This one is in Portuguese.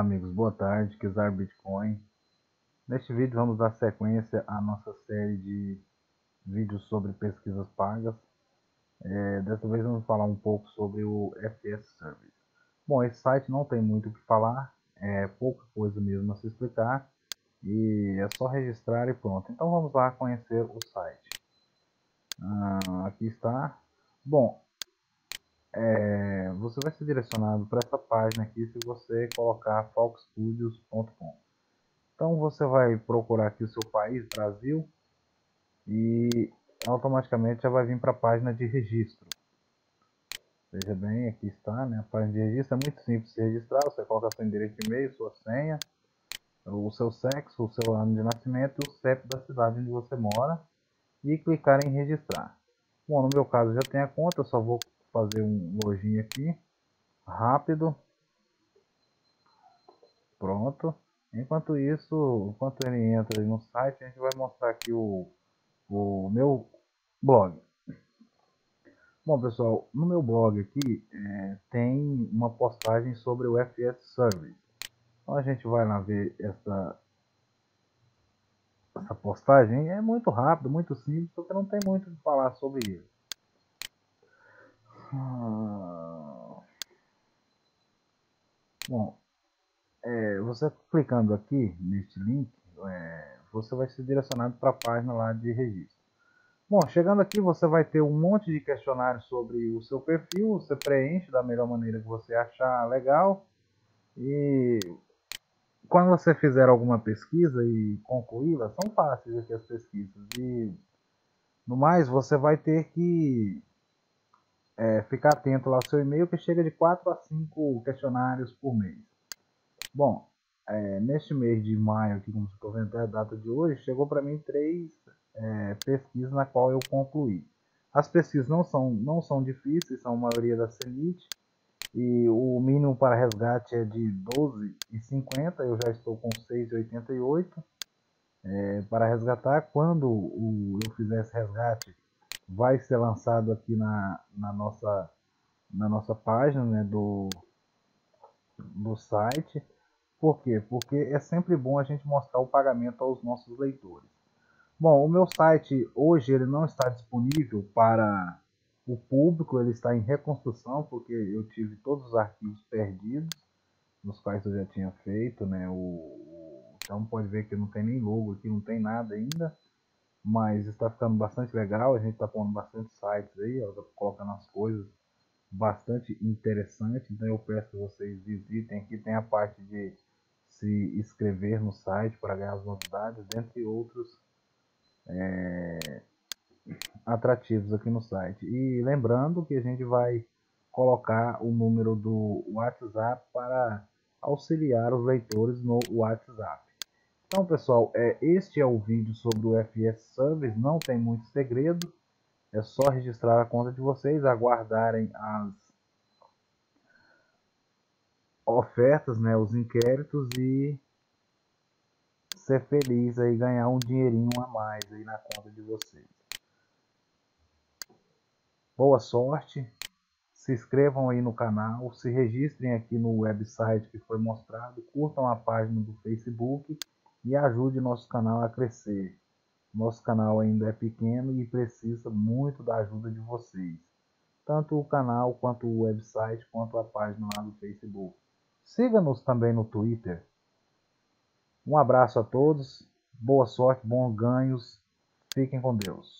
Olá amigos, boa tarde, Kizar Bitcoin. Neste vídeo vamos dar sequência à nossa série de vídeos sobre pesquisas pagas. É, dessa vez vamos falar um pouco sobre o FS Service. Bom, esse site não tem muito o que falar, é pouca coisa mesmo a se explicar e é só registrar e pronto. Então vamos lá conhecer o site. Ah, aqui está. Bom, é, você vai ser direcionado para essa página aqui se você colocar foxstudios.com. Então você vai procurar aqui o seu país, Brasil, e automaticamente já vai vir para a página de registro. Veja bem, aqui está, né? A página de registro é muito simples de registrar. Você coloca seu endereço de e-mail, sua senha, o seu sexo, o seu ano de nascimento e o CEP da cidade onde você mora e clicar em registrar. Bom, no meu caso já tem a conta, eu só vou fazer um login aqui, rápido. Pronto. Enquanto isso, enquanto ele entra no site, a gente vai mostrar aqui o, o meu blog. Bom pessoal, no meu blog aqui é, tem uma postagem sobre o FS Service. Então a gente vai lá ver essa, essa postagem. É muito rápido, muito simples, porque não tem muito o que falar sobre ele. Ah. Bom, é, você clicando aqui neste link, é, você vai ser direcionado para a página lá de registro. Bom, chegando aqui você vai ter um monte de questionários sobre o seu perfil, você preenche da melhor maneira que você achar legal e quando você fizer alguma pesquisa e concluí-la, são fáceis aqui as pesquisas e no mais você vai ter que é, ficar atento lá ao seu e-mail que chega de 4 a 5 questionários por mês. Bom, é, neste mês de maio, aqui como vendo até a data de hoje, chegou para mim três é, pesquisas na qual eu concluí. As pesquisas não são, não são difíceis, são a maioria da CENIT, e o mínimo para resgate é de 12,50, eu já estou com 6,88 é, para resgatar. Quando o, eu fizer esse resgate, vai ser lançado aqui na, na, nossa, na nossa página né, do, do site. Por quê? Porque é sempre bom a gente mostrar o pagamento aos nossos leitores. Bom, o meu site hoje ele não está disponível para o público, ele está em reconstrução porque eu tive todos os arquivos perdidos, nos quais eu já tinha feito, né? O, então pode ver que não tem nem logo aqui, não tem nada ainda mas está ficando bastante legal. A gente está pondo bastante sites aí, ó, colocando as coisas bastante interessante. Então eu peço que vocês visitem. Aqui tem a parte de se inscrever no site para ganhar as novidades, dentre outros é, atrativos aqui no site. E lembrando que a gente vai colocar o número do WhatsApp para auxiliar os leitores no WhatsApp. Então pessoal, é, este é o vídeo sobre o FS Service, não tem muito segredo, é só registrar a conta de vocês, aguardarem as ofertas, né, os inquéritos e ser feliz aí, ganhar um dinheirinho a mais aí na conta de vocês. Boa sorte, se inscrevam aí no canal, se registrem aqui no website que foi mostrado, curtam a página do Facebook e ajude nosso canal a crescer. Nosso canal ainda é pequeno e precisa muito da ajuda de vocês. Tanto o canal, quanto o website, quanto a página lá do Facebook. Siga-nos também no Twitter. Um abraço a todos, boa sorte, bons ganhos, fiquem com Deus.